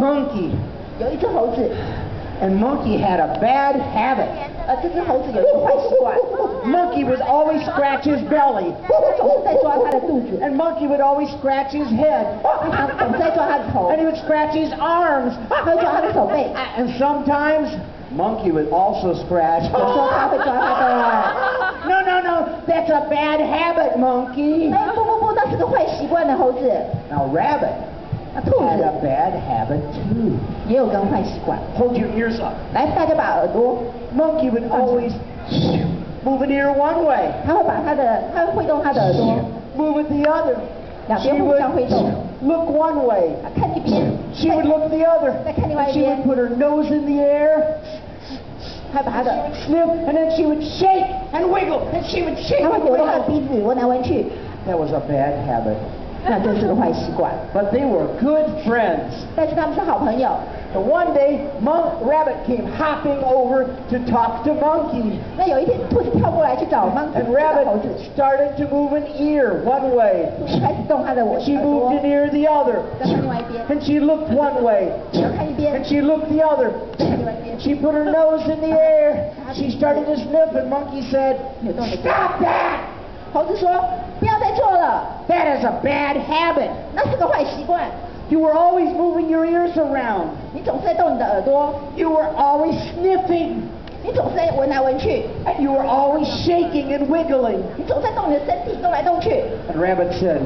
monkey. 有一只猴子， And monkey had a bad habit. 呃，这只猴子有一个坏习惯， Monkey would always scratch his belly. 它总是在抓它的肚子， And monkey would always scratch his head. 它总是在抓它的头 And，he would scratch his arms. 它会抓它的手背， And sometimes monkey would also scratch. 有时候它会抓它的。 No, no, no. That's a bad habit, monkey. 哎，不不不，那是个坏习惯的猴子。 Now rabbit 那兔 had 子 a bad habit too. 也有跟坏习惯。 Hold your ears up. 来，大家把耳朵， Monkey would always move an ear one way, 它会把它的，它会挥动它的耳朵， move it the other. 两 She 边互 would 相挥动， look one way. 啊，看这边， She would look the other. 再看另外 And 一 she 边 would，put her nose in the air, 还把它的， sniff, and then she would shake and wiggle, and she would shake 它会 and 扭动它的 wiggle. 鼻子，闻来闻去， That was a bad habit. 那这是个坏习惯。 But they were good friends. 但是他们是好朋友。 And one day, Mon- Rabbit came hopping over to talk to Monkey. 那有一天，兔子跳过来去找猫 And 找 Rabbit 猴子， started to move an ear one way. 兔子开始动它的耳 She 朵 moved，an ear the other. 再看另外一边， And she looked one way. 然后看一边 And，she looked the other. 再看另外一边， She put her nose in the air. She started to sniff, and Monkey said, 扭动的。 Stop that! 猴子说：“不要再做了， That is a bad habit. 那是个坏习惯。 You were always moving your ears around. 你总是在动你的耳朵， You were always sniffing. 你总是在闻来闻去， And you were always shaking and wiggling. 你总是在动你的身体，动来动去。” And Rabbit said,